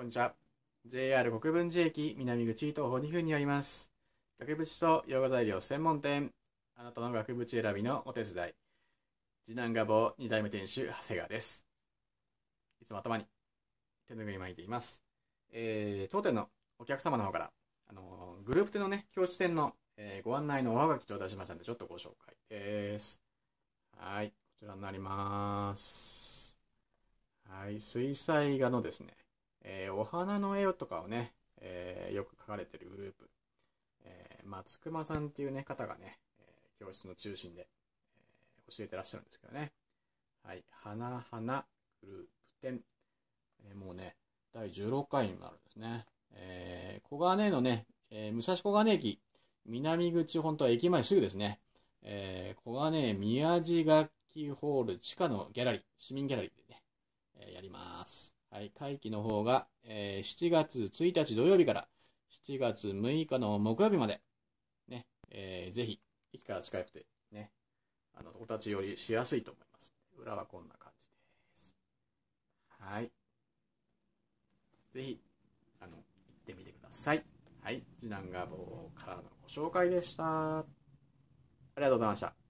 こんにちは。JR 国分寺駅南口東方2分にあります。額縁と洋画材料専門店。あなたの額縁選びのお手伝い。次男画坊2代目店主、長谷川です。いつも頭に手拭い巻いています。えー、当店のお客様の方から、あのーグループ店のね、教室店の、えーご案内のおはがき頂戴しましたので、ちょっとご紹介です。はい、こちらになります。はい、水彩画のですね、えーお花の絵とかをね、えーよく描かれてるグループ、えー松隈さんっていうね、方がね、えー教室の中心で、え教えてらっしゃるんですけどね。はい、花花グループ展、えもうね、第16回になるんですね。えー小金のね、え武蔵小金駅、南口、本当は駅前すぐですね。えー小金宮地楽器ホール地下のギャラリー、市民ギャラリーでね、えやります。はい、会期の方が、えー7月1日土曜日から7月6日の木曜日まで、ね、えーぜひ、駅から近くて、ね、あの、お立ち寄りしやすいと思います。裏はこんな感じです。はい。ぜひ、あの、行ってみてください。はい、次男画坊からのご紹介でした。ありがとうございました。